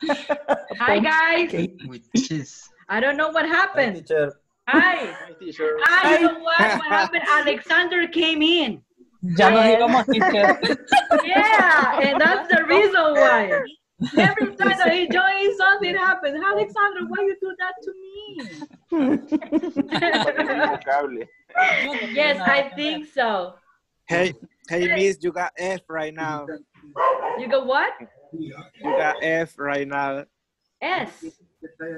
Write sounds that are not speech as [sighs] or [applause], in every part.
[laughs] Hi guys. With cheese. I don't know what happened. teacher. Hi. [laughs] teacher. Ah, you know what? What happened? Alexander came in. Ya nos íbamos, teacher. [laughs] Yeah, and that's the reason why. Every time that he joins, something happens. Alexander, why you do that to me? yes, I think so. Hey, hey, miss, you got F right now. You got what? You got F right now. S.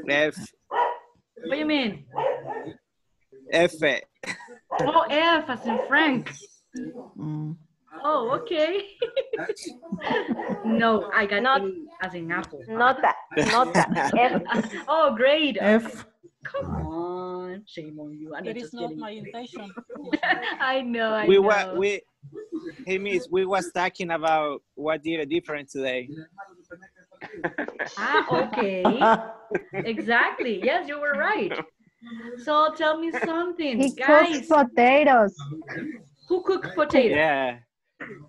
F, What do you mean? F. Oh, F as in Frank. Mm. Oh, okay. no, I got Not- A as in apple. Nota, nota. F. [laughs] Oh, great. F. Come on. Shame on you. I'm It not my intention. [laughs] I know, I We know. were, we, hey, miss, we was talking about what did a difference today. Ah, okay. [laughs] exactly. Yes, you were right. So tell me something, He guys. cooks potatoes. Who cooked potatoes? Yeah.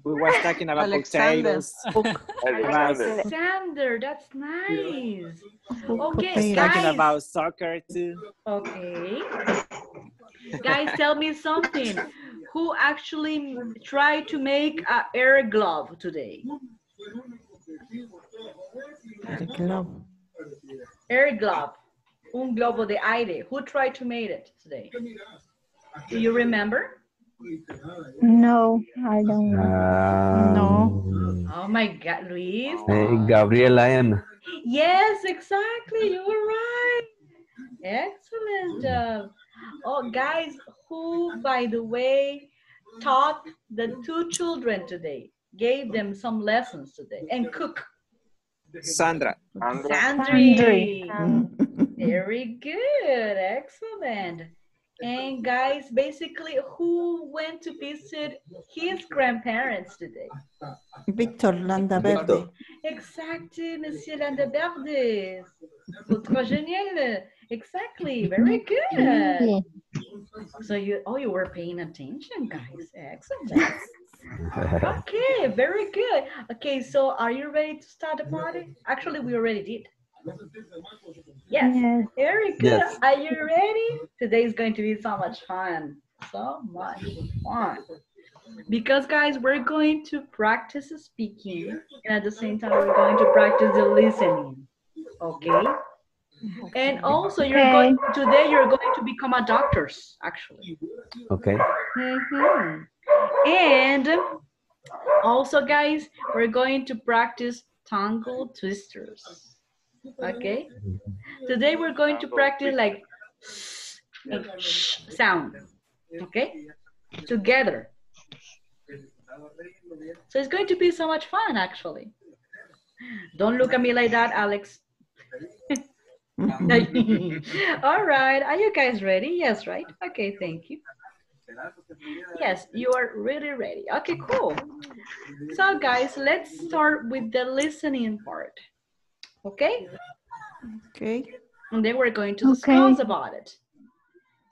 We were talking about Alexander. potatoes. [laughs] Alexander. Alexander, that's nice. Okay, potatoes. Talking about soccer too. Okay. Guys, tell me something. Who actually tried to make a air glove today? The club. Air glove. Un globo de aire. Who tried to make it today? Do you remember? No, I don't know. No. Oh my God, Luis. Eh, Gabriela N. Yes, exactly. You were right. Excellent job. Oh, guys, who, by the way, taught the two children today, gave them some lessons today, and cook. Sandra. Sandri. Sandri. Very good. Excellent. And guys, basically, who went to visit his grandparents today? Victor Landaverde. Exactly, Monsieur Landaverde. C'est trop génial. Exactly. Very good. So you, oh, you were paying attention, guys. Excellent. [laughs] Okay, very good. Okay, so are you ready to start the party? Actually, we already did. Yes. Yes. Very good. Yes. Are you ready? Today is going to be so much fun. So much fun. Because guys, we're going to practice speaking and at the same time we're going to practice the listening. Okay? And also you're Okay. going today you're going to become a doctors actually. Okay. Mhm. And also guys, we're going to practice tongue twisters. Okay? Mm-hmm. Today we're going to practice like sound. Okay? Together. So it's going to be so much fun actually. Don't look at me like that, Alex. [laughs] All right. Are you guys ready? Yes, right? Okay, thank you. Yes, you are really ready. Okay, cool. So guys, let's start with the listening part. Okay? Okay. And then we're going to Okay. discuss about it.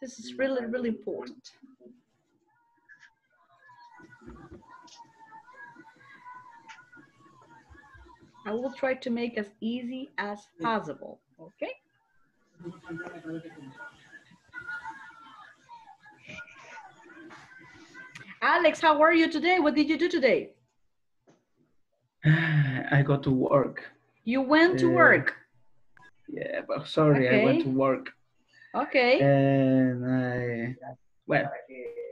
This is really, really important. I will try to make as easy as possible, okay? Alex, how are you today? What did you do today? [sighs] I got to work. You went to Uh, work. Yeah, but sorry, I went to work. Okay. And I, well,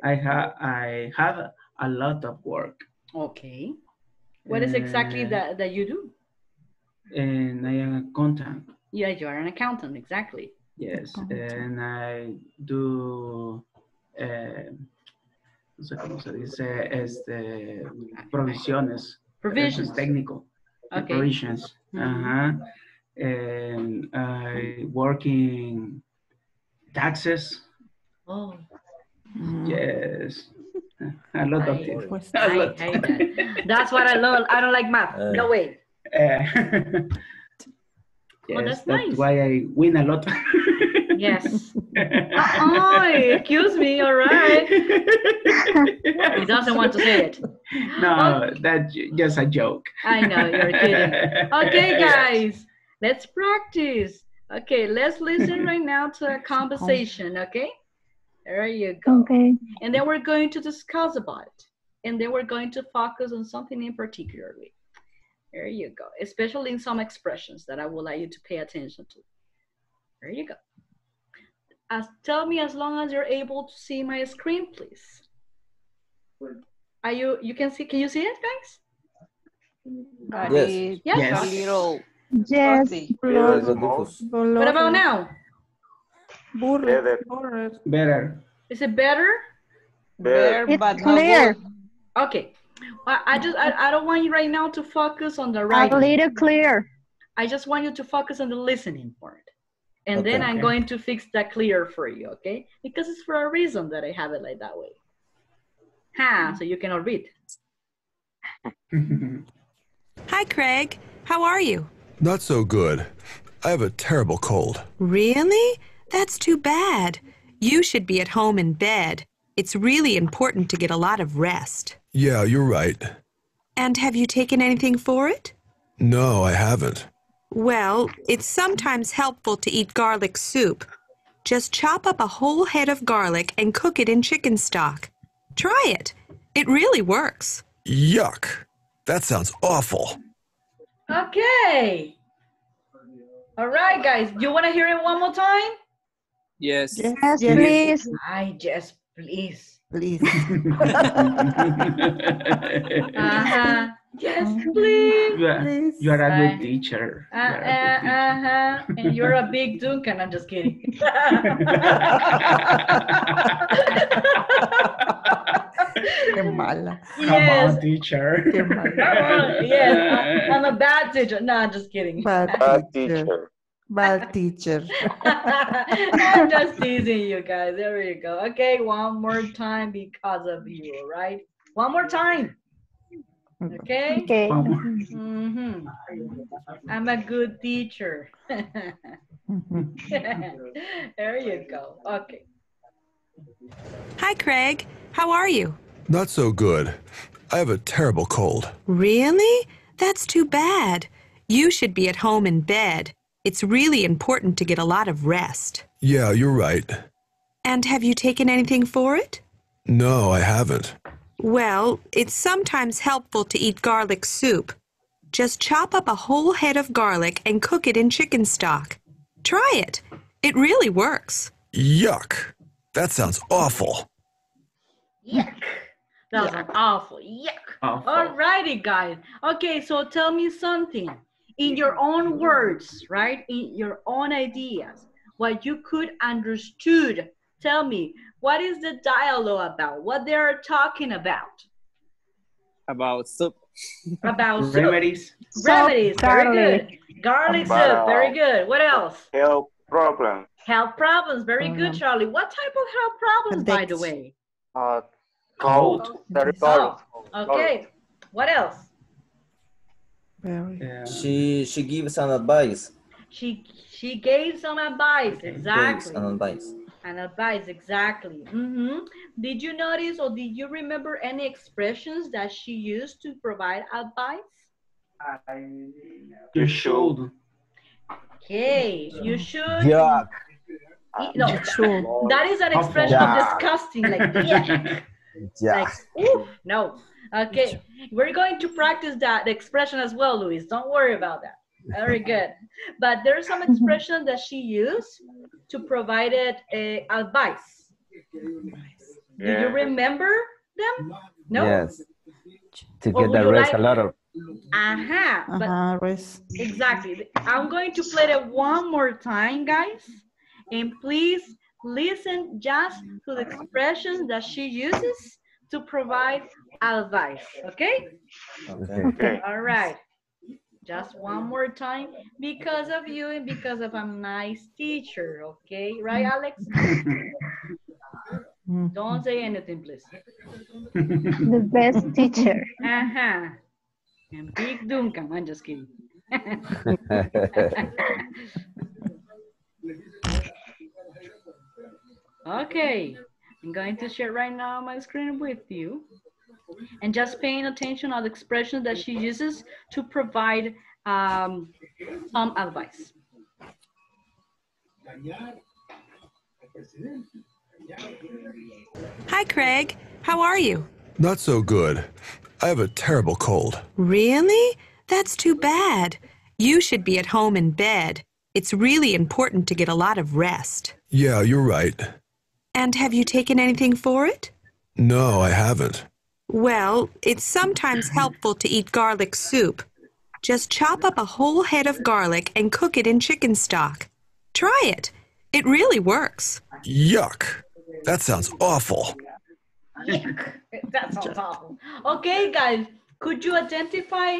I have I have a lot of work, Okay. What is exactly Uh, that, that you do? and I am a content. Yeah, you are an accountant, exactly. Yes, Accountant. and I do. Eh, no sé cómo se dice, este, provisiones. Provisions. Técnico. Okay. Provisions. Mhm. Uh-huh. And I work in taxes. Oh, Mm. Yes. A lot of I- things. Pues, [laughs] A I lot. hate that. That's what I love. I don't like math. Uh, No way. Eh, [laughs] Oh, yes, that's that's nice. why I win a lot. [laughs] Yes. Oh, [laughs] excuse me. All right. [laughs] He doesn't want to say it. no, oh. that's just a joke. I know you're kidding. Okay, [laughs] guys. Let's practice. Okay, let's listen right now to a conversation, okay? There you go. Okay. And then we're going to discuss about it. And then we're going to focus on something in particularly. There you go. Especially in some expressions that I would like you to pay attention to. There you go. As, tell me as long as you're able to see my screen, please. Are you, you can see, can you see it, guys? But Yes. it's Yes. a little Yes. fuzzy. What about now? Burr, Better. Is it better? Better, It's but clear. not good. Okay. I, I just, I, I don't want you right now to focus on the right. A writing. little clear. I just want you to focus on the listening part. And then I'm going to fix that clear for you, okay? Because it's for a reason that I have it like that way. Ha, so you cannot read. [laughs] Hi, Craig. How are you? Not so good. I have a terrible cold. Really? That's too bad. You should be at home in bed. It's really important to get a lot of rest. Yeah, you're right. And have you taken anything for it? No, I haven't. Well, it's sometimes helpful to eat garlic soup. Just chop up a whole head of garlic and cook it in chicken stock. Try it. It really works. Yuck. That sounds awful. Okay. All right, guys. You want to hear it one more time? Yes. Yes, Yes. please. I just, please. Please. [laughs] [laughs] Uh-huh. Yes, please. you, are, Please. you are a good teacher. Uh, You are uh, a good teacher. uh-huh. And you're a big Duncan. I'm just kidding. [laughs] Qué mala. Come on, teacher. Qué mala. Oh, yes, I- I'm a bad teacher. No, I'm just kidding. Bad Bad teacher. teacher. Bad teacher. [laughs] I'm just teasing you guys. There you go. Okay, one more time because of you, all right? One more time. Okay? Okay. One more. hmm I'm a good teacher. [laughs] there you go. Okay. Hi, Craig. How are you? Not so good. I have a terrible cold. Really? That's too bad. You should be at home in bed. It's really important to get a lot of rest. Yeah, you're right. And have you taken anything for it? No, I haven't. Well, it's sometimes helpful to eat garlic soup. Just chop up a whole head of garlic and cook it in chicken stock. Try it. It really works. Yuck. That sounds awful. Yuck. That was awful. Yuck. Awful. Alrighty, guys. Okay, so tell me something in your own words, right? In your own ideas, what you could understood. Tell me, what is the dialogue about? What they are talking about? About soup. [laughs] About soup. Remedies. remedies. Very garlic. good. Garlic soup. Very good. What else? Health problem. Health problems. Very good, Um, Charlie. What type of health problems, by the way? Uh, cold. Very cold. Okay. What else? Very. Yeah. She she gives some advice. She she gave some advice. Gives Exactly. an advice. An advice, exactly. hmm Did you notice or did you remember any expressions that she used to provide advice? You should. Okay, you should. Yuck. No, Sure. that is an expression of disgusting, like [laughs] yeah, Yeah. like ooh, no. Okay, we're going to practice that expression as well, Luis. Don't worry about that. Very good. But there's some expression that she used to provide it a advice. Do you remember them? No. Yes. To get would the rest like- a lot of. Uh-huh. But Uh-huh, rest. exactly. I'm going to play it one more time, guys. And please listen just to the expressions that she uses to provide advice. Okay? Okay. Okay. All right. Just one more time because of you and because of a nice teacher. Okay? Right, Alex? [laughs] Mm. Don't say anything, please. [laughs] The best teacher. Uh-huh. And Big Duncan. I'm just kidding. [laughs] okay, I'm going to share right now my screen with you. And just paying attention on the expression that she uses to provide um, some advice. Hi, Craig. How are you? Not so good. I have a terrible cold. Really? That's too bad. You should be at home in bed. It's really important to get a lot of rest. Yeah, you're right. And have you taken anything for it? No, I haven't. Well, it's sometimes helpful to eat garlic soup. Just chop up a whole head of garlic and cook it in chicken stock. Try it. It really works. Yuck. That sounds awful. Yuck. [laughs] That sounds awful. Okay, guys, could you identify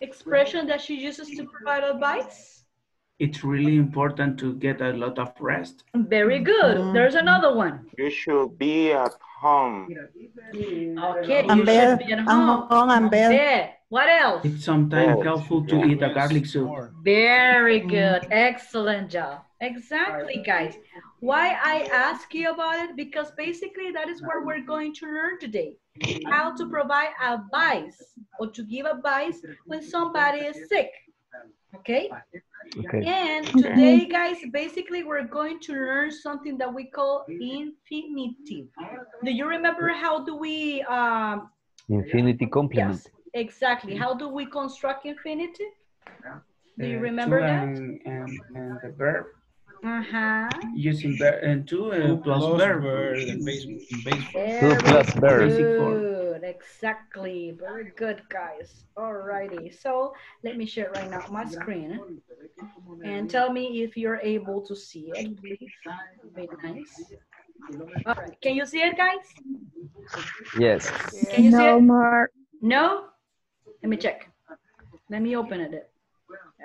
expression that she uses to provide advice? It's really important to get a lot of rest. Very good. There's mm-hmm. another one. You should be at home. Okay, I'm you bed. should be at I'm home. home, I'm bed. Bed. What else? It's sometimes Oh. helpful to eat a garlic soup. Very mm. good. Excellent job. Exactly, guys. Why I ask you about it? Because basically that is what we're going to learn today. How to provide advice or to give advice when somebody is sick. Okay? Okay. And today, guys, basically we're going to learn something that we call infinitive. Do you remember how do we, um, Infinity complement. yes, exactly. How do we construct infinitive? Do you Uh, remember to that? And, and, and the verb Uh-huh. using verb and two uh, plus verb. Very plus verb. Basic form. Good. Exactly. Very good, guys. Alrighty. So let me share right now my screen and tell me if you're able to see it, please. Very nice. All right. Can you see it, guys? Yes. Can you see No it? more. No? Let me check. Let me open it.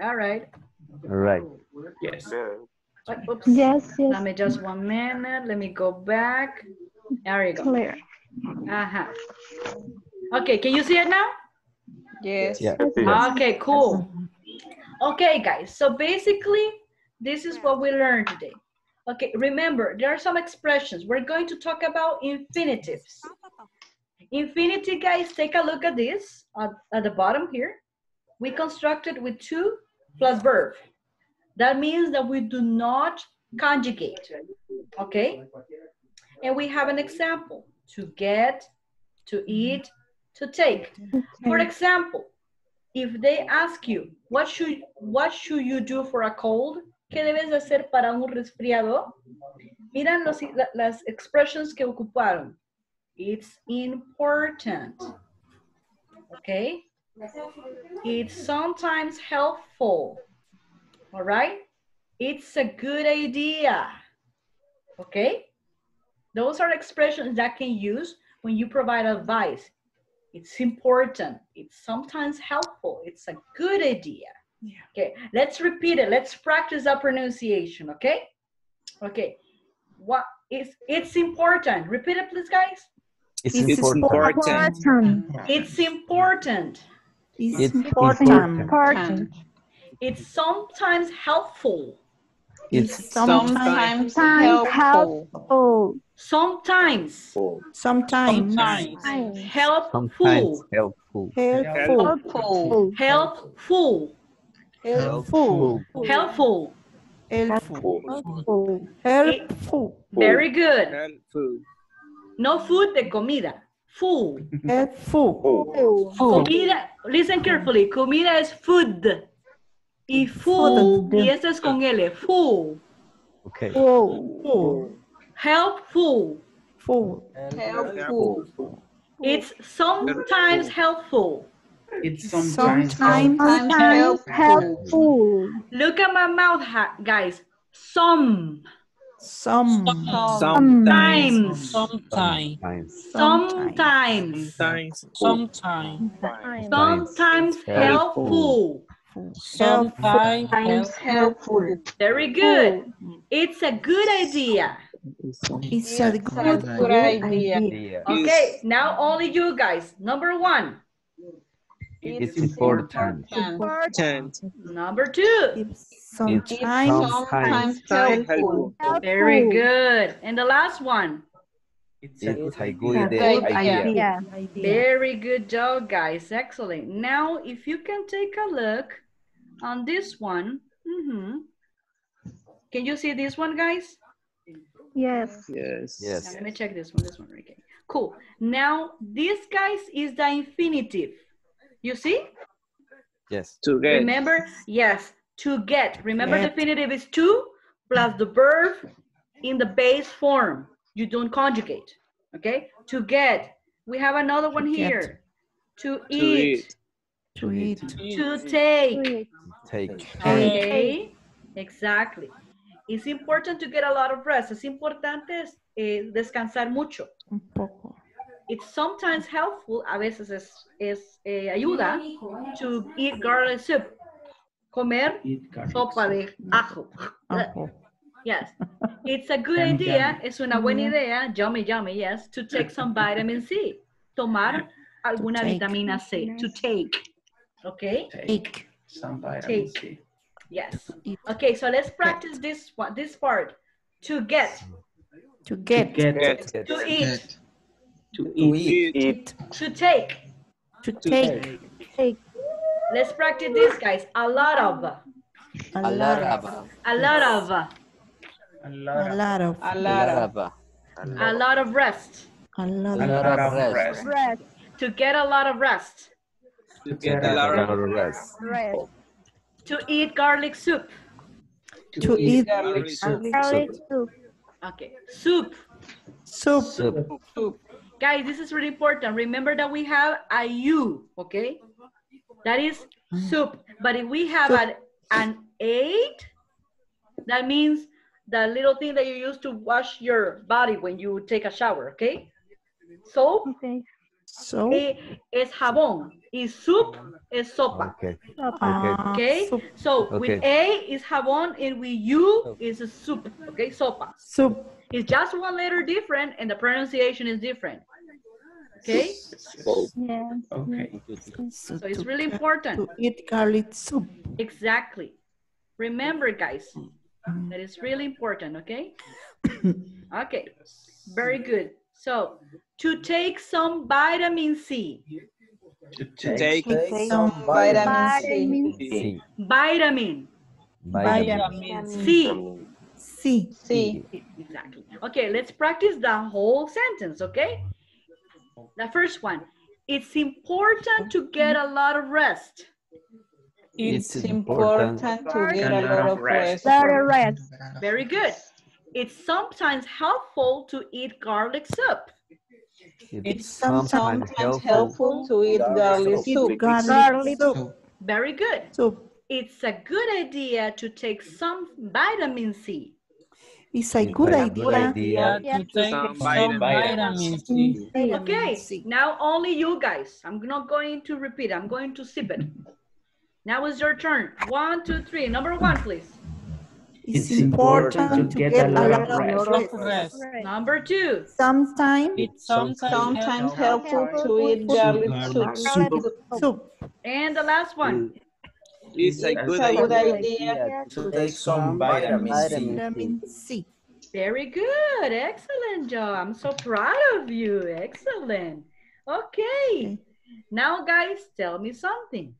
All right. All right. Yes. Oops. Yes, yes. Let me just one minute. Let me go back. There you go. clear. Uh-huh. Okay, can you see it now? Yes. Yeah. Okay, cool. Okay, guys, so basically, this is what we learned today. Okay, remember, there are some expressions. We're going to talk about infinitives. Infinity, guys, take a look at this at, at the bottom here. We constructed with to plus verb. That means that we do not conjugate, okay? And we have an example, to get, to eat, to take. For example, if they ask you, what should, what should you do for a cold? ¿Qué debes hacer para un resfriado? Miran los, las expressions que ocuparon. It's important. Okay? It's sometimes helpful. All right? It's a good idea. Okay? Those are expressions that can use when you provide advice. It's important. It's sometimes helpful. It's a good idea. Okay, let's repeat it. Let's practice our pronunciation, okay? Okay. What is it's important. Repeat it, please, guys. It's, It's important. important. It's important. It's It's important. important. Important. It's sometimes helpful. It's sometimes, sometimes helpful. helpful. Sometimes. Sometimes. Sometimes. Helpful. Sometimes helpful. Helpful. Helpful. Helpful. Helpful. Helpful. Helpful. Helpful. Very good. Helpful. No food de comida. Food. Helpful. Comida. Listen carefully. Comida is food. Y full, Food. y este es con L. Full. Okay. Full. Helpful. Full. Helpful. It's sometimes helpful. It's sometimes. Sometimes. Sometimes helpful. Look at my mouth, ha- guys. Some. Some. Sometimes. Sometimes. Sometimes. Sometimes. Sometimes. Sometimes helpful. Sometimes helpful. Very good. It's a good idea. It's a good Good idea. Yeah. Okay, now only you guys. Number one. It's important. Important. Number two. It's sometimes. Sometimes Sometimes helpful. Very good. And the last one. It's a It's good a good Good idea. Yeah. Very good job, guys. Excellent. Now, if you can take a look on this one, mm -hmm. can you see this one, guys? Yes. Yes. Now, Yes. let me check this one. This one, okay. Cool. Now, this, guys, is the infinitive. You see? Yes. To get. Remember? Yes, to get. Remember, Get. definitive is to plus the verb in the base form. You don't conjugate. Okay? To get. We have another one get. here. To To eat. eat. To eat. To take. Sweet. Take. Okay, exactly. It's important to get a lot of rest. Es importante eh, descansar mucho. Un poco. It's sometimes helpful, a veces es, es eh, ayuda, to eat garlic soup. Comer sopa de ajo. Ajo. [laughs] Yes, it's a good idea, es una buena idea, yummy, yummy, yes, to take some vitamin C. Tomar [laughs] alguna vitamina C, to take. Okay? Take Take. some Take. C. Yes. Okay, so let's practice this one, this part. To get, To To get. get. Get. to eat, To To eat. eat. Eat. to take. To take. Take. Let's practice this, guys. A lot of, A lot of. a lot of, A lot A of. lot of. A lot of. a lot of rest. A lot A of. lot of rest. Rest. To get a lot of rest. To get a lot of rest. Rest. To eat garlic soup. To eat garlic soup. Garlic soup. Okay, soup. soup. Soup. Guys, this is really important. Remember that we have a U, okay? That is soup. But if we have an, an eight, that means the little thing that you use to wash your body when you take a shower, okay? So, Okay. So. es jabón. Y soup es sopa. Okay. Okay, Soup. so with A is jabón and with U is a soup, okay, sopa. Soup. It's just one letter different and the pronunciation is different. Okay, Yes. Okay. So, so it's really important. to eat garlic soup. Exactly. Remember, guys, that is really important, okay? [coughs] Okay, very good. So, to take some vitamin C. To To take. take. Take Some some vitamin vitamin C. Sí. Vitamin Vitamin. C. Sí. Sí. Exactly. Okay, let's practice the whole sentence, okay? The first one. It's important to get a lot of rest. It's It's important important to get a lot of rest. Lot of rest. Very good. It's sometimes helpful to eat garlic soup. It's sometimes sometimes helpful to eat garlic Eat soup. garlic, Garlic soup. Very good. soup. It's a good idea to take some vitamin C. It's a good a good idea. idea. Yeah. take some vitamin C. Okay, C. now only you guys. I'm not going to repeat. I'm going to sip it. Now is your turn. One, two, three. Number one, please. It's important to get a lot of rest. Rest. Number two. Sometimes It's sometimes helpful to eat garlic soup. soup. And the last one. It's a good a good idea. idea To take some vitamin C. Vitamin C. Very good. Excellent job. I'm so proud of you. Excellent. Okay. Now, guys, tell me something.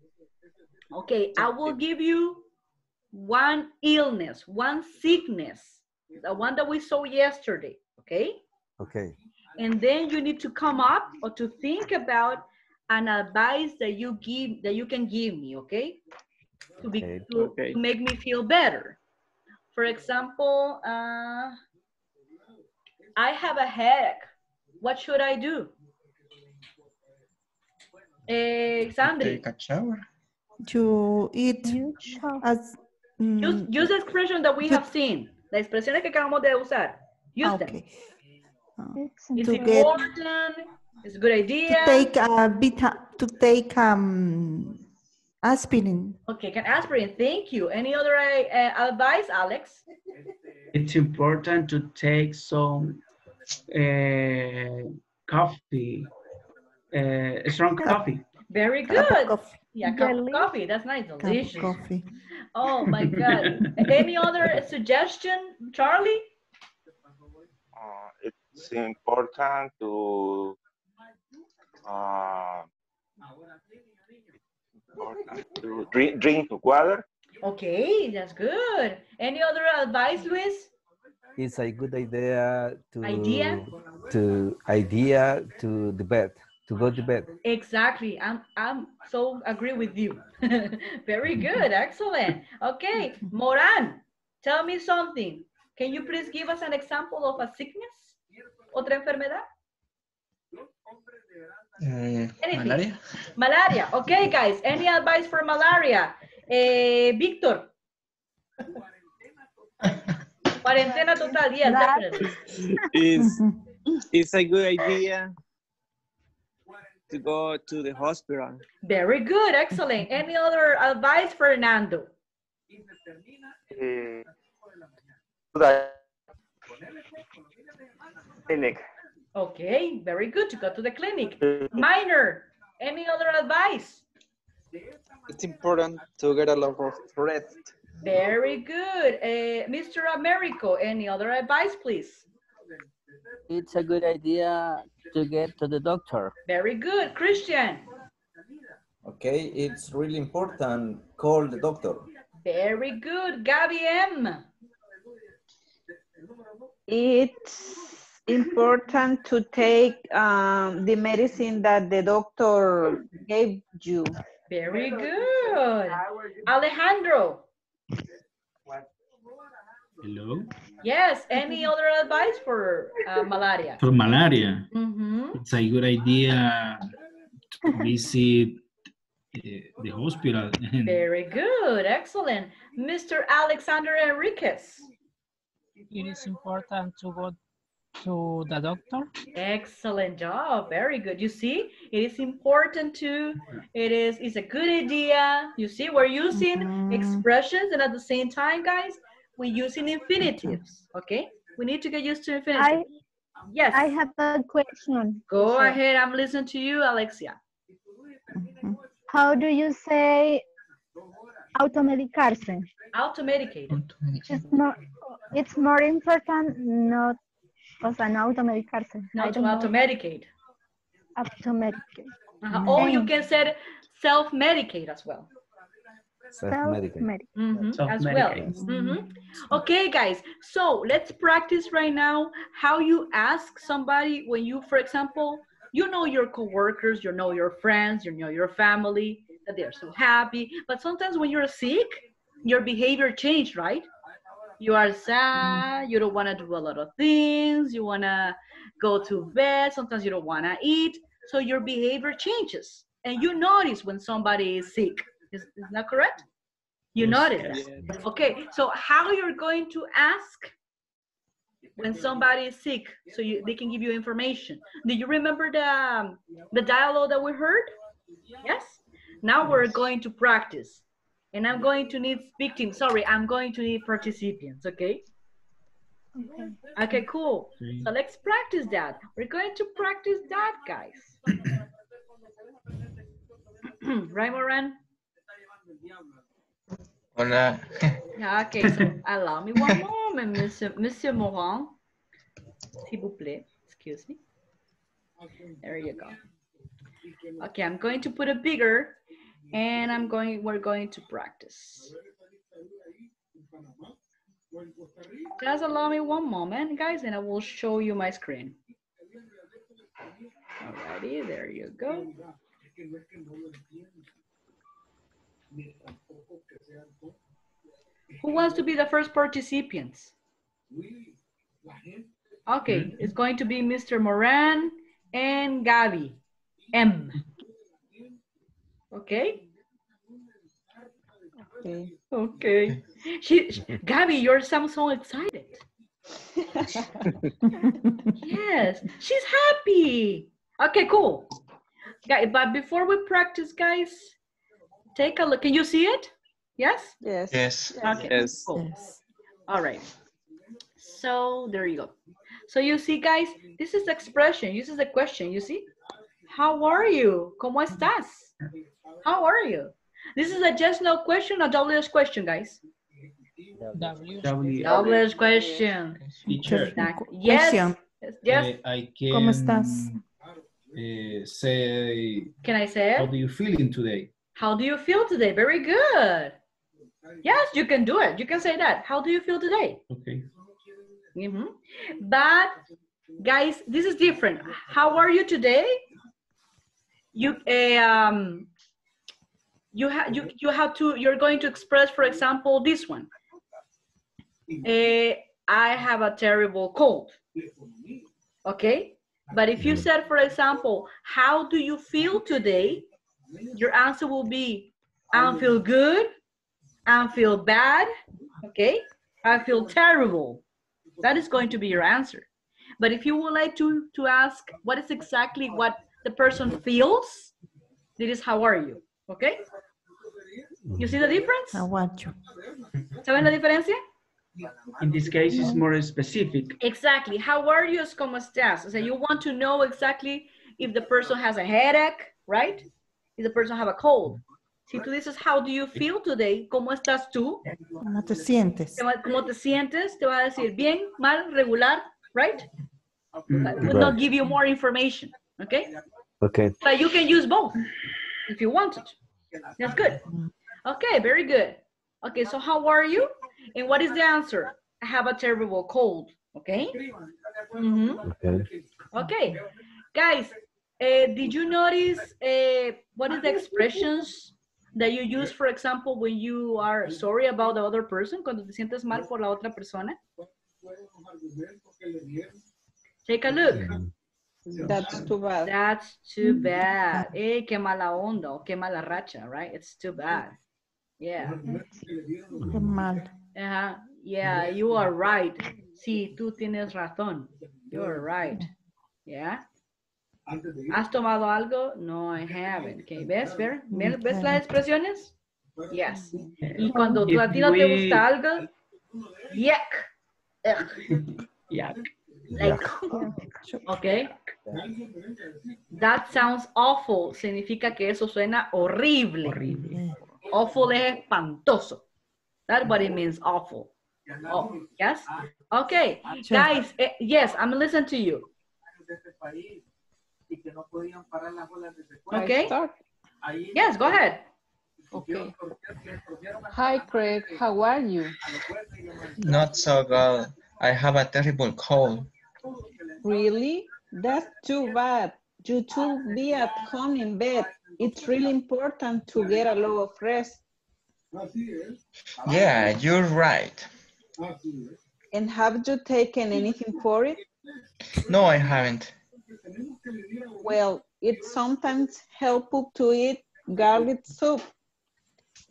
Okay, I will give you one illness, one sickness, the one that we saw yesterday. Okay. Okay. and then you need to come up or to think about an advice that you give that you can give me okay to be Okay. to, Okay. to make me feel better for example uh, i have a headache what should i do eh, Sandri, Take a shower. To eat as. Mm, use, use the expression that we have seen las expresiones que acabamos de usar use them okay. It's it's To get- important it's a good idea. To take a vita, to take um aspirin. Okay, can aspirin. Thank you. Any other uh, advice, Alex? It's important to take some uh, coffee, uh, strong coffee. Very Cup of good. coffee. Yeah, cup of Delicious. coffee. That's nice. Cup of Delicious. coffee. Oh my God. [laughs] Any other suggestion, Charlie? Uh, it's important to uh, to drink, drink water. Okay, that's good. Any other advice, Luis? It's a good idea to Idea? to idea to the bed to go to bed. Exactly. I'm I'm so agree with you. [laughs] Very good. Excellent. Okay, Moran, tell me something. Can you please give us an example of a sickness? Otra enfermedad? Anything. malaria. Malaria. Okay, guys. Any advice for malaria? Eh, Víctor. Cuarentena total. Yes, definitely. It's, it's a good idea to go to the hospital. Very good. Excellent. Any other advice, Fernando? Eh, the clinic. Okay, very good. To go to the clinic. Minor. Any other advice? It's important to get a lot of rest. Very good. Uh, Mr. Americo, any other advice, please? It's a good idea to get to the doctor. Very good. Christian, Okay, it's really important. Call the doctor. very good. Gabby M. It's important to take um, the medicine that the doctor gave you. Very good. Alejandro, Hello. yes. Any other advice for uh, malaria? For malaria, hmm it's a good idea to visit uh, the hospital. [laughs] Very good. Excellent. Mr. Alexander Enriquez. It is important to go to the doctor. Excellent job. Very good. You see, it is important to, it is, it's a good idea. You see, we're using expressions and at the same time, guys, we're using infinitives. Okay? We need to get used to I. Yes. I have a question. Go Sure. ahead. I'm listening to you, Alexia. How do you say automedicarse? Automedicated. It's more, it's more important not, o sea, no automedicarse. Not to don't automedicate. Automedicate. Uh-huh. Or you can say self-medicate as well. Self-medicate. Self-medic. Mhm, as well. Self-medicate. Mhm. Okay, guys. So let's practice right now how you ask somebody when you, for example, you know your coworkers, you know your friends, you know your family that they're so happy. But sometimes when you're sick, your behavior changed, right? You are sad. You don't want to do a lot of things. You want to go to bed. Sometimes you don't want to eat. So your behavior changes, and you notice when somebody is sick. Is, is that correct? You Yes. notice that. Okay, so how you're going to ask when somebody is sick so you, they can give you information. Do you remember the, um, the dialogue that we heard? Yes? Now we're going to practice. And I'm going to need victims. Sorry, I'm going to need participants, okay? Okay. Okay, cool. So let's practice that. We're going to practice that, guys. [clears throat] right, Moran? Hola. [laughs] Ah, okay, so allow me one moment, Monsieur, Monsieur Morin. S'il vous plaît, excuse me. There you go. Okay, I'm going to put a bigger and I'm going, we're going to practice. Just allow me one moment, guys, and I will show you my screen. Alrighty, there you go. Who wants to be the first participants? Okay, mm-hmm. it's going to be Mr. Moran and Gabi. M. Okay? Okay. Okay. She, she Gabi, you sound so excited. yes, she's happy. Okay, cool. Yeah, but before we practice, guys, take a look. Can you see it? Yes? Yes. Yes. Okay. Yes. Cool. All right. So there you go. So you see, guys, this is the expression. This is the question. You see? How are you? ¿Cómo estás? How are you? This is a just no question, a WS question, guys. W. W. WS question. Teacher, Yes. Question. Yes. eh, I can. ¿Cómo estás? eh, say, Can I say how it? do you feeling today? How do you feel today? Very good. Yes, you can do it. You can say that. How do you feel today? Okay. Mhm. But guys, this is different. How are you today? You uh, um you have you you have to you're going to express, for example, this one. Eh, I have a terrible cold. Okay? But if you said, for example, how do you feel today? Your answer will be, I feel good, I feel bad, okay? I feel terrible. That is going to be your answer. But if you would like to, to ask what is exactly what the person feels, it is how are you, okay? You see the difference? How are you? ¿Saben la diferencia? In this case, it's more specific. Exactly. How are you? Es como estás. O sea, you want to know exactly if the person has a headache, right? If the person have a cold. Si tú dices, how do you feel today? ¿Cómo estás tú? ¿Cómo te sientes? Te ¿Cómo te sientes? Te va a decir bien, mal, regular, right? Mm, It will not give you more information, okay? Okay. But you can use both if you wanted. That's good. Okay, very good. Okay, so how are you? And what is the answer? I have a terrible cold, okay? Mhm. Okay. Okay, guys, uh, did you notice uh, what is the expressions that you use, for example, when you are sorry about the other person, cuando te sientes mal por la otra persona? Take a look. That's too bad. That's too bad. Eh, qué mala onda o qué mala racha, right? It's too bad. Yeah. Qué mal. Ajá. Yeah, you are right. Sí, tú tienes razón. You are right. Yeah. ¿Has tomado algo? No, I haven't. Okay, ¿ves? Ver? ¿Ves ¿Ves las expresiones? Yes. Y cuando tú- a ti no te gusta algo, yuck. Ugh. Yeah. Like, [laughs] okay. That sounds awful. Significa que eso suena horrible. Horrible. Awful es espantoso. That's what it means, awful. Oh, yes? Okay. Sure. Guys, eh, yes, I'm listening to you. Okay? Start. Yes, go ahead. Okay. Hi, Craig. How are you? Not so good. I have a terrible cold. Really? That's too bad. You should be at home in bed. It's really important to get a lot of rest. Yeah, you're right. And have you taken anything for it? No, I haven't. Well, it's sometimes helpful to eat garlic soup.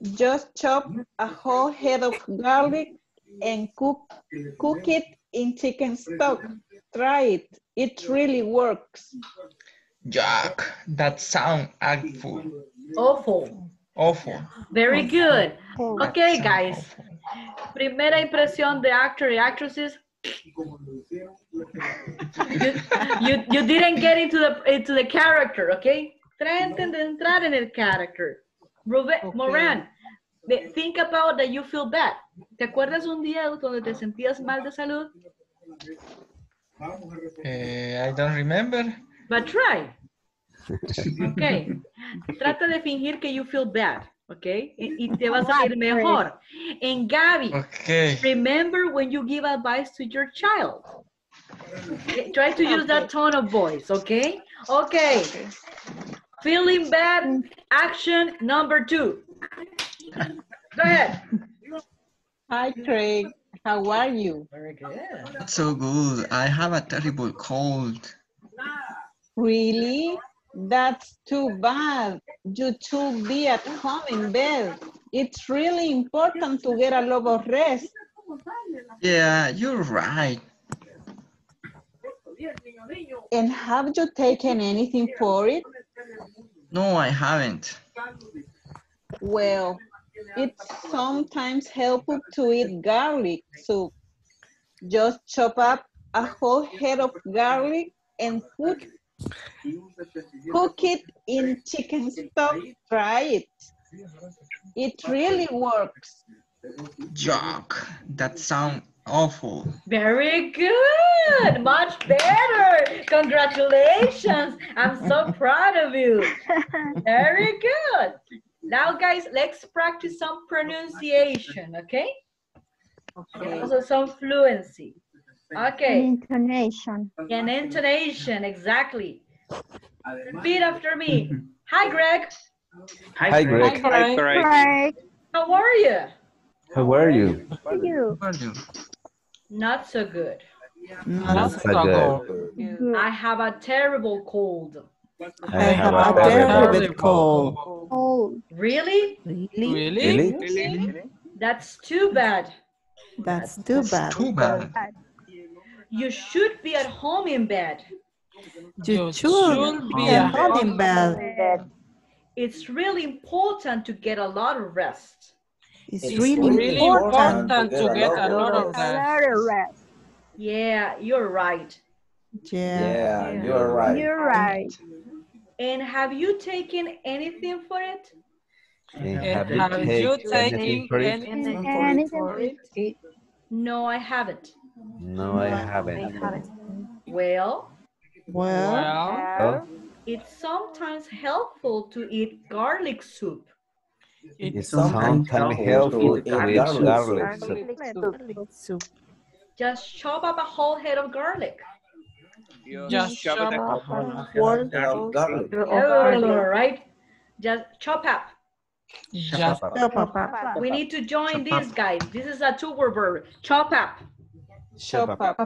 Just chop a whole head of garlic and cook, cook it in chicken stock. Try it. It really works. Jack, that sounds awful. Awful. Awful. Very good. Okay, guys. awful. Primera impresión de actor y actresses. You, you, you didn't get into the into the character, okay? Traten de entrar en el character. Rube- Okay. Moran, think about that you feel bad. ¿Te acuerdas un día donde te sentías mal de salud? Eh, I don't remember. But try. [laughs] Okay. Trata de fingir que you feel bad, okay? Y, y [laughs] te vas a ir mejor. And Gaby, Okay. remember when you give advice to your child. Try to use that tone of voice, okay? Okay. Feeling bad, action number two. Go ahead. Hi, Craig. How are you? Very good. Not so good. I have a terrible cold. Really? That's too bad. You should be at home in bed. It's really important to get a lot of rest. Yeah, you're right. And have you taken anything for it? No, I haven't. Well, it's sometimes helpful to eat garlic soup. Just chop up a whole head of garlic and cook, cook it in chicken stock. Try it. It really works. Yuck, that sounds awful. Very good. Much better. Congratulations. I'm so [laughs] proud of you. [laughs] Very good. Now, guys, let's practice some pronunciation, okay? Okay. Also some fluency. Okay. Intonation. And intonation, exactly. Repeat after me. Hi, Greg. Hi, Greg. Hi, Greg. Greg. How are you? How are you? How are You. Not so good. Not so good. I have a terrible cold. I have a terrible cold. Oh. Really? Really? Really? That's too bad. That's too bad. Too bad. You should be at home in bed. You should be at home in bed. It's really important to get a lot of rest. It's It's really really important. important to get a lot of rest. lot of rest. Yeah, you're right. Yeah. Yeah, you're right. You're right. And have you taken anything for it? And have you Have you taken anything taken for it? anything Anything for it? No, I haven't. No, I haven't. Well, Well, Well, Oh, it's sometimes helpful to eat garlic soup. it's sometimes sometimes helpful helpful to to eat eat garlic garlic soup. garlic soup. Just chop up a whole head of garlic. just Chop chop it up. up. Whole Garlic. All right. Just chop up. Just chop up. We need to join this, guys. This is a two-word verb. Chop up. Chop up.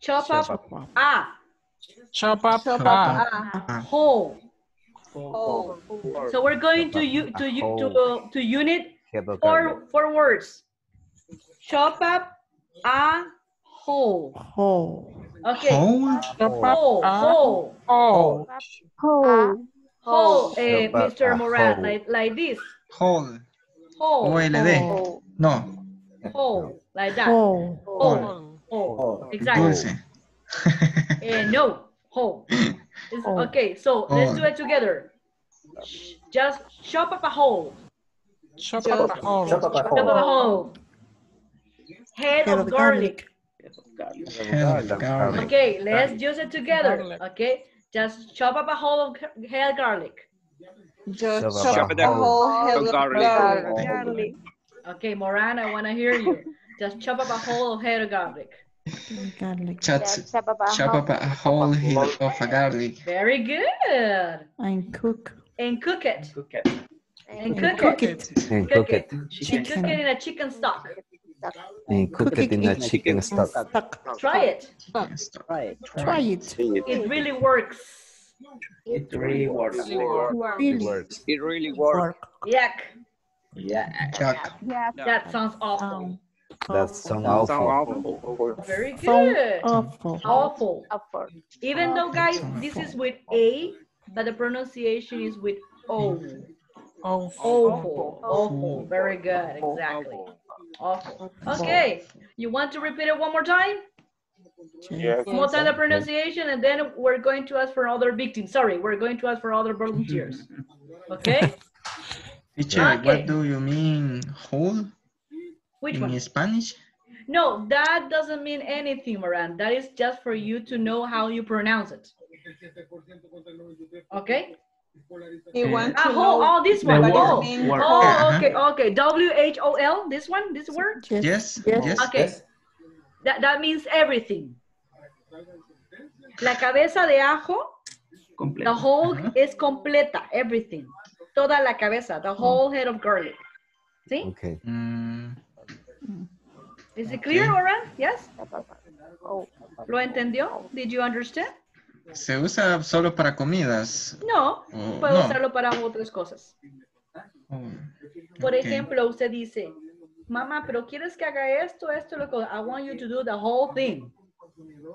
Chop Chop up. up. Ah. chop up. Chop ah. up. Whole. Oh. So we're going to you to you to uh, to unit Head of garlic. four four words. Chop up a whole. Whole. Okay. Whole? Chop up. Whole. ah. Whole. Oh, Oh. Whole. Uh, Chop up Mr. a Moran, like like this. Whole. Whole. OLD. Oh. No. Whole. Like that. Whole. Whole. Whole. Oh, Exactly. Dulce. [laughs] Uh, no. Whole. It's- Whole. Okay. So let's do it together. Just chop up a hole. chop Chop up. Chop up a Chop up a hole. hole. Head Head of of garlic. Head of garlic. Okay, let's use it together. Garlic. Okay, just chop up a whole of head garlic. Just Chop chop up a up. whole head of Garlic. garlic. Garlic. Okay, Moran, I want to hear you. Just chop up a whole head of garlic. Garlic. Chop, Just chop up a chop up a whole head of a garlic. Very good. And cook. And cook it. Cook it. And And cook cook it. it. And Cook cook it. And cook it in a chicken stock. And cook it in a chicken stock. Stuck. Try it. Yes. Right. Try it. It really works. It really works. really work. Really Works. It really works. Yuck. Yeah. Yuck. Yeah. That sounds awful. Um, That's so Sound awful. awful. Very so good. awful. Awful. Awful. Even though, guys, this is with A, but the pronunciation is with O. Oh, Awful. Awful. Very good. Exactly. Awful. Okay. You want to repeat it one more time? Yes. One more time the pronunciation, and then we're going to ask for other victims. Sorry, we're going to ask for other volunteers. [laughs] Okay? Teacher, Okay. what do you mean whole Which in one? Spanish? No, that doesn't mean anything, Moran. That is just for you to know how you pronounce it. Okay? He wants Ah, to oh, know oh, this one. Oh, it means. oh, Uh-huh. okay, okay. W H O L. This one, this word. Yes. Yes, Yes. yes. Okay. Yes. That that means everything. La cabeza de ajo, completa. the Completo. whole Uh-huh. es completa, everything. Toda la cabeza, the whole head of garlic. See? Okay. Mm, Is it clear, Okay. Yes? Oh. ¿Lo entendió? Did you understand? ¿Se usa solo para comidas? No, o puedo no? usarlo para otras cosas. Oh, Por ejemplo, usted dice, mamá, pero ¿quieres que haga esto, esto, lo que... I want you to do the whole thing.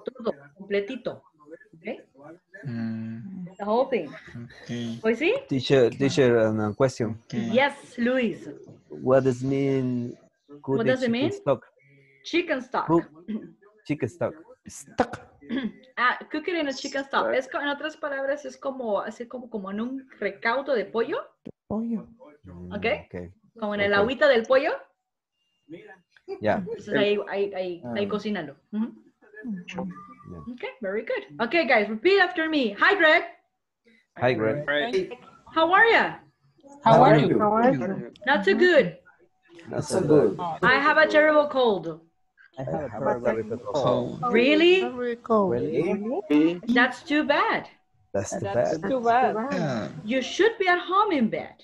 Todo, completito. Okay? Mm, The whole thing. okay. Teacher, teacher, a question. okay. Yes, Luis. What does mean? What does it mean? Stock? Chicken stock. [clears throat] Chicken stock. Stuck. [clears throat] Ah, cook it in a chicken stock. Es, en otras palabras, es como, así como, como en un recaudo de pollo, Pollo. Mm, Okay. Okay. como en el Ok. agüita del pollo. Yeah. Entonces ahí, ahí, ahí, ahí Ah. cocínalo. Ujú. Yeah. Okay, very good. Okay, guys, repeat after me. Hi, Greg. Hi, Greg. Right. How are you? How are you? Not so good. Not so good. I have a terrible cold. I have a terrible cold. Really? Very cold. Really? That's too bad. That's the That's bad. too bad. Yeah. You should be at home in bed.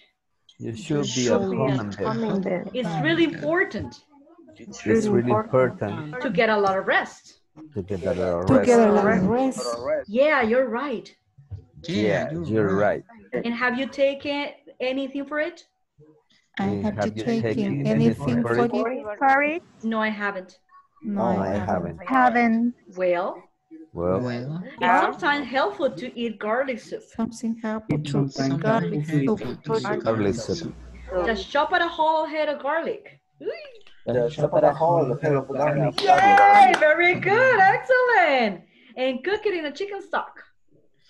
You should be should at be home at and I'm in bed. It's really important It's really important to get a lot of rest. to get a little To get a rest. lot of rest. Yeah, you're right. Yeah, you're right. And have you taken anything for it? I have have to you take taken anything anything for for it? it. For it, No, I haven't. No, No, I I haven't. haven't. haven't. Well, Well, Well, it's sometimes helpful to eat garlic soup. Something happened It's to sometimes garlic soup. garlic soup. Just chop out a whole head of garlic. Ooh. The chop a whole head of garlic. Yay! Very good. Excellent. And cook it in a chicken stock.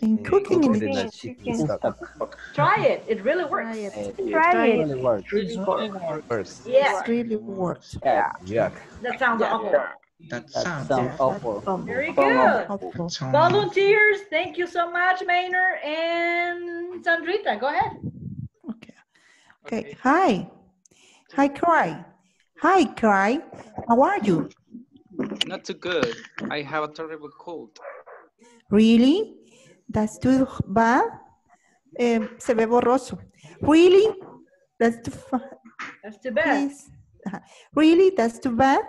In cooking in Cook it in the a chicken stock. Try it. It really works. Try it. It Really works. It's really work. First, Yeah, It really works. yuck. that sounds awful. that That sounds sounds awful. Very good. Helpful. sound- Volunteers, thank you so much, Maynard and Sandrita. Go ahead. Okay. Okay. Hi. Hi, Cry. Hi, Cry. How are you? Not too good. I have a terrible cold. Really? That's too bad. Eh, se ve borroso. Really? That's too That's too bad. please. Really? That's too bad.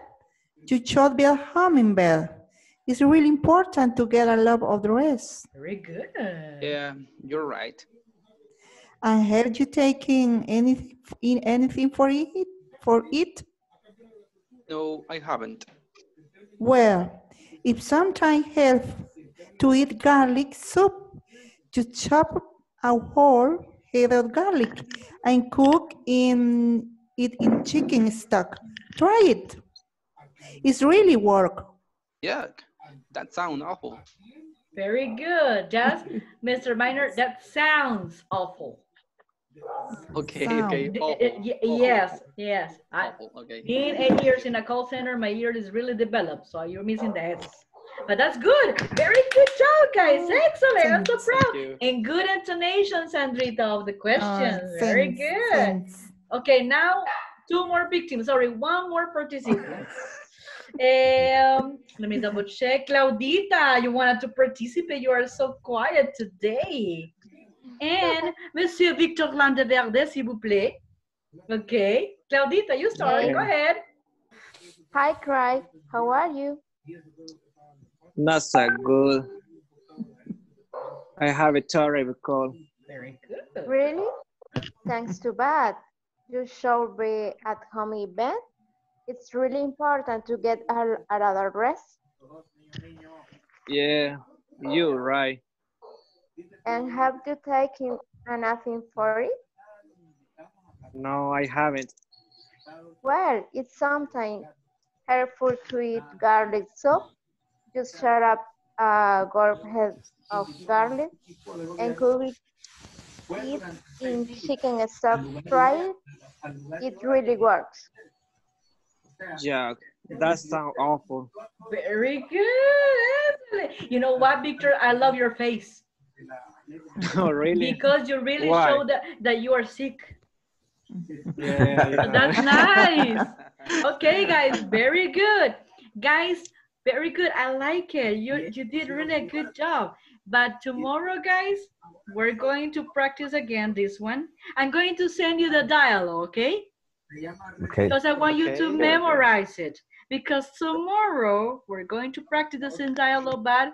You should be at home in bed. It's really important to get a lot of the rest. Very good. Yeah, you're right. And have you taken anything in anything for it? For it? No, I haven't. Well, if sometimes help to eat garlic soup, you chop a whole head of garlic and cook in it in chicken stock. Try it. It's really work. Yuck. That sounds awful. Very good. Just, [laughs] Mr. Maynard, that sounds awful. Okay, Sound. okay. Awful, uh, y- awful, Yes, yes. I, awful, Okay. in eight years in a call center, my ear is really developed, so you're missing the S. But that's good. Very good job, guys. Excellent. I'm so proud. Thank. And good intonation, Sandrita, of the Uh, questions. Very thanks, good. thanks. Okay, now two more victims. Sorry, one more participant. Um, let me double check. Claudita, you wanted to participate. You are so quiet today. And Monsieur Victor Landaverde, s'il vous plaît. Okay. Claudita, you start. Go ahead. Hi, Cry. How are you? Not so good. I have a terrible cold. Very good. Really? Thanks to bad. You should be at home in bed. It's really important to get a, a lot of rest. Yeah, you're right. And have you taken anything for it? No, I haven't. Well, it's sometimes helpful to eat garlic soup. Just shut up uh, a gulp head of garlic and cook it it in chicken stock. Try it. It really works. Yuck. That sounds awful. Very good. You know what, Victor? I love your face [laughs] oh, really? because you really Why? show that, that you are sick. Yeah, yeah. [laughs] That's nice. Okay, guys, very good. Guys, very good. I like it. You you did really a good job. But tomorrow, guys, we're going to practice again this one. I'm going to send you the dialogue, okay? Okay. Because I want you to Okay. memorize it. Because tomorrow we're going to practice the same dialogue, but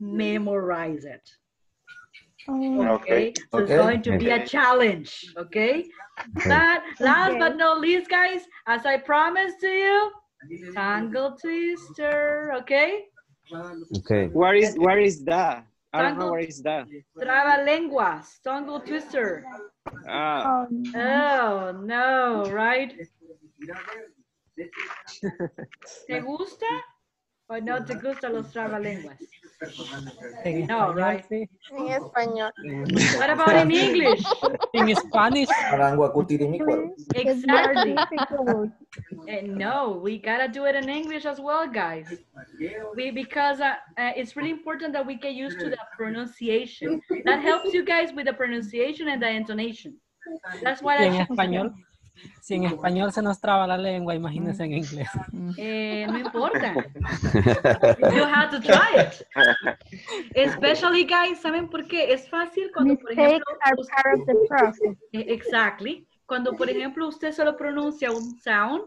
memorize it. Oh, Okay. So it's going to be a challenge. Okay. But last Okay. but not least, guys, as I promised to you, tangle twister. Okay. Okay. Where is where is that? I don't know where is that. Traba lenguas. Tangle twister. Ah, Oh no, right? [laughs] ¿Te gusta o no te gustan los trabalenguas? En No, right. sí. En español. What about in English? [laughs] In Spanish. Aranguacutirimicuaro. It's very Exactly. difficult. And no, we gotta do it in English as well, guys. We because uh, uh, it's really important that we get used to the pronunciation. That helps you guys with the pronunciation and the intonation. That's what Si I en español, si en español se nos traba la lengua, imagínense en inglés. Eh, no importa. [laughs] You have to try it. Especially, guys, ¿saben por qué? Es fácil cuando, por ejemplo, are us- part of the process. Eh, Exactly. Cuando, por ejemplo, usted solo pronuncia un sound,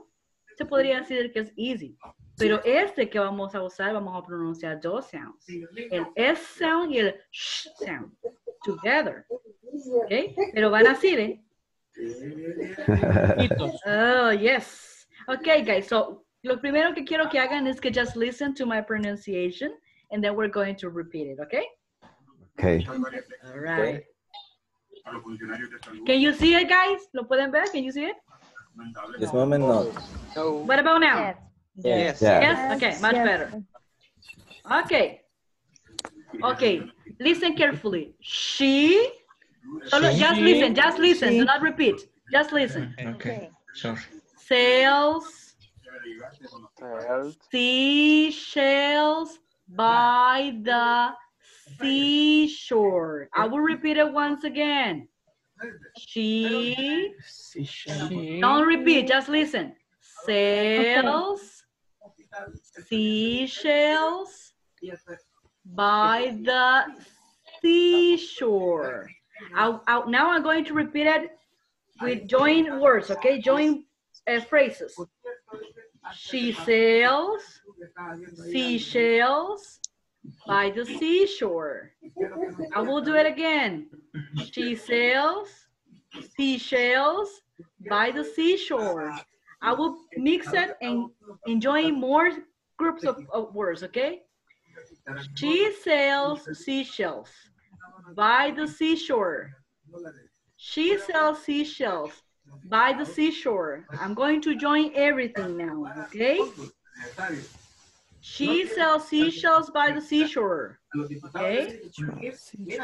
se podría decir que es easy. Pero este que vamos a usar, vamos a pronunciar dos sounds. El S sound y el sh sound. Together. ¿Ok? Pero van así, ¿eh? [laughs] Oh, yes. Okay, guys. So, lo primero que quiero que hagan es que just listen to my pronunciation and then we're going to repeat it, okay? Okay. All right. Can you see it, guys? ¿Lo pueden ver? Can you see it? This moment no. What about now? Yes. Yeah. Yes? Okay, much better. Okay. Okay, listen carefully. She, solo, just listen, just listen, do not repeat. Just listen. Okay. Sure. Sails seashells by the seashore. I will repeat it once again. She, don't repeat, just listen. Sails, seashells by the seashore. I, I, now I'm going to repeat it with join words, okay? Join uh, phrases. She sails, seashells by the seashore. I will do it again. She sails, seashells by the seashore. I will mix it and enjoy more groups of, of words, okay? She sails seashells by the seashore. She sells seashells by the seashore. I'm going to join everything now, okay? She sells seashells by the seashore. Okay?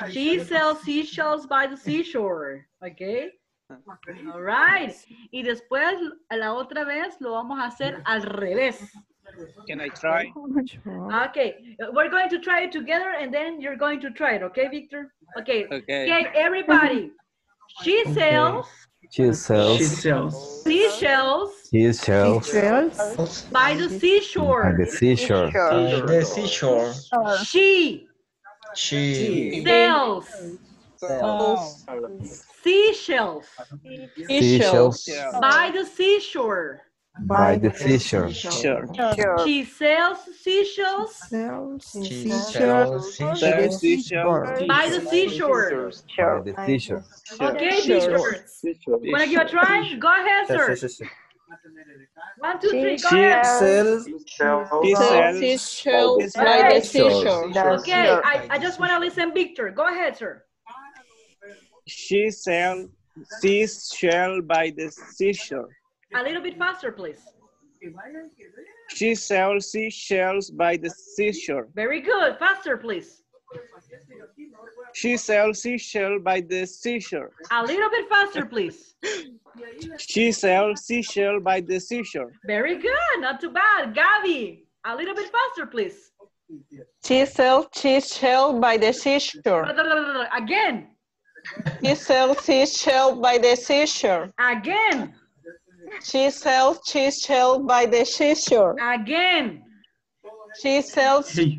She sells seashells by the seashore. Okay? All right. Y después, la otra vez, lo vamos a hacer al revés. Can I try? Okay. We're going to try it together and then you're going to try it. Okay, Victor? Okay. Okay. Okay, everybody. She sells She sells She sells seashells she sells by the seashore. by the seashore. By the seashore. She She sells seashells Seashells by the seashore. By the seashore. Sure. She sells seashells She sells Sells seashells by the seashore. By the seashore. Okay, Victor. Wanna give a try? Go ahead, sir. One, two, three, go She ahead. sells He sells Seashells by the seashore. Okay, I, I just wanna listen, Victor. Go ahead, sir. She sells seashell by the seashore. A little bit faster, please. She sells seashells by the seashore. Very good. Faster, please. She sells seashell by the seashore. A little bit faster, please. [laughs] She sells seashell by the seashore. Very good. Not too bad. Gabi, a little bit faster, please. She sells seashell by the seashore. Again. She sells seashell by the seashore. Again. She sells seashell by the seashore. Again. She sells she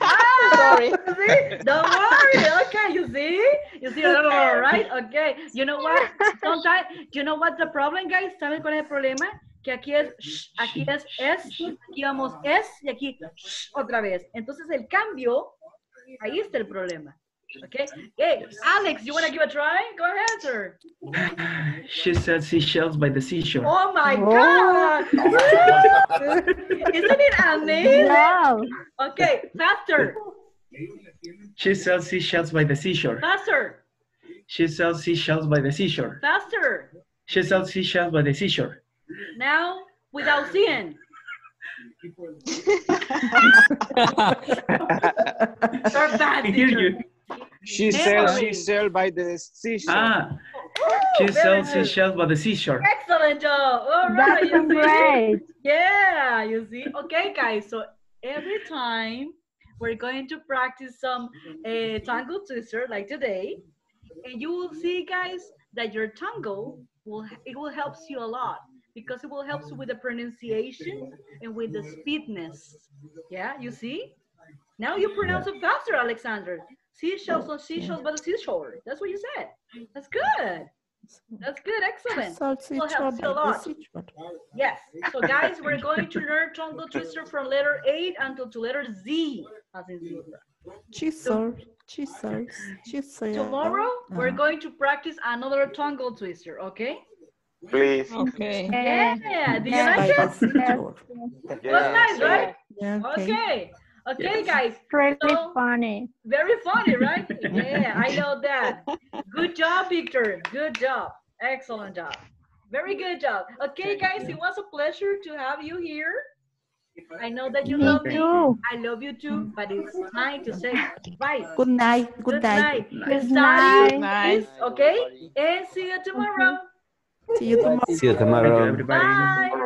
Ah, sorry. see? Don't worry. Okay, you see? You see, all right? Okay. You know what? Sometimes, you know what the problem, guys? ¿Saben cuál es el problema? Que aquí es sh, aquí es es, aquí vamos es y aquí sh, otra vez. Entonces el cambio, ahí está el problema. Okay. Hey, Alex, you want to give a try? Go ahead, sir. [laughs] She sells seashells by the seashore. Oh my oh. God! [laughs] Isn't it amazing? Wow. Okay, faster, She sells seashells by the seashore. faster, She sells seashells by the seashore. faster. She sells seashells by the seashore. Now, without seeing. [laughs] You're bad, I hear you. She Never. sells seashell by the seashore. Ah, she Ooh, very sells seashells by the seashore. Excellent job. All right, That's you see? great. Yeah, you see. Okay, guys. So every time we're going to practice some uh, tango twister like today, and you will see, guys, that your tongue will it will helps you a lot because it will help you with the pronunciation and with the speedness. Yeah, you see? Now you pronounce it faster, Alexander. Seashells on seashells by the seashore. That's what you said. That's good. That's good. Excellent. So Will help you a lot. Yes. So guys, we're going to learn tongue twister from letter A until to letter Z as in zebra. Chisel, chisel, chisel. Tomorrow we're going to practice another tongue twister, okay? Please. Okay. Yeah. Do you by like the it? seashore. Was nice, right? Yeah, okay. Okay. Okay, guys. Really So- funny. Very funny, right? [laughs] Yeah, I know that. Good job, Victor. Good job. Excellent job. Very good job. Okay, guys, it was a pleasure to have you here. I know that you Me love me. I love you too, but it's time to say bye. Good night. Good, night. Good night. night. Please, okay? And see you tomorrow. See you tomorrow. See you tomorrow. everybody. Bye.